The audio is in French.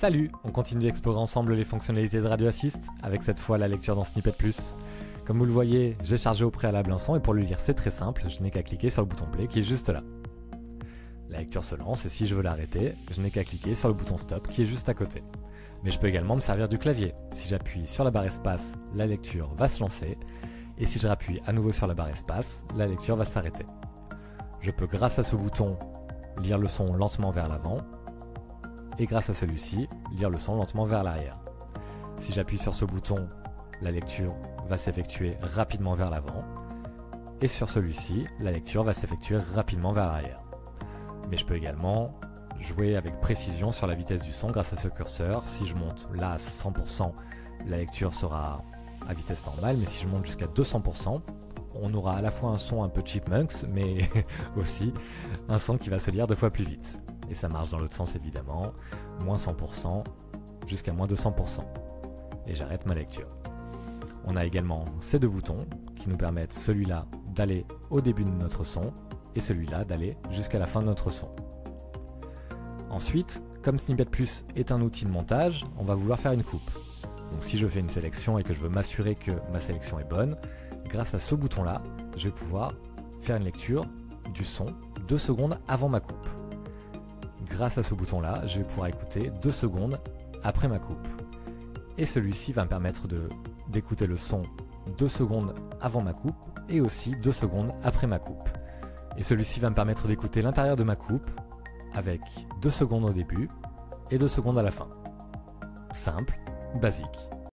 Salut On continue d'explorer ensemble les fonctionnalités de Radio Assist, avec cette fois la lecture dans Snippet Plus. Comme vous le voyez, j'ai chargé au préalable un son et pour le lire c'est très simple, je n'ai qu'à cliquer sur le bouton play qui est juste là. La lecture se lance et si je veux l'arrêter, je n'ai qu'à cliquer sur le bouton stop qui est juste à côté. Mais je peux également me servir du clavier. Si j'appuie sur la barre espace, la lecture va se lancer et si je rappuie à nouveau sur la barre espace, la lecture va s'arrêter. Je peux grâce à ce bouton lire le son lentement vers l'avant et grâce à celui-ci, lire le son lentement vers l'arrière. Si j'appuie sur ce bouton, la lecture va s'effectuer rapidement vers l'avant, et sur celui-ci, la lecture va s'effectuer rapidement vers l'arrière. Mais je peux également jouer avec précision sur la vitesse du son grâce à ce curseur. Si je monte là à 100%, la lecture sera à vitesse normale, mais si je monte jusqu'à 200%, on aura à la fois un son un peu chipmunks, mais aussi un son qui va se lire deux fois plus vite et ça marche dans l'autre sens évidemment, moins 100% jusqu'à moins 200%. Et j'arrête ma lecture. On a également ces deux boutons qui nous permettent celui-là d'aller au début de notre son et celui-là d'aller jusqu'à la fin de notre son. Ensuite, comme Snippet Plus est un outil de montage, on va vouloir faire une coupe. Donc si je fais une sélection et que je veux m'assurer que ma sélection est bonne, grâce à ce bouton-là, je vais pouvoir faire une lecture du son deux secondes avant ma coupe grâce à ce bouton-là, je vais pouvoir écouter 2 secondes après ma coupe. Et celui-ci va me permettre d'écouter le son 2 secondes avant ma coupe et aussi 2 secondes après ma coupe. Et celui-ci va me permettre d'écouter l'intérieur de ma coupe avec 2 secondes au début et 2 secondes à la fin. Simple, basique.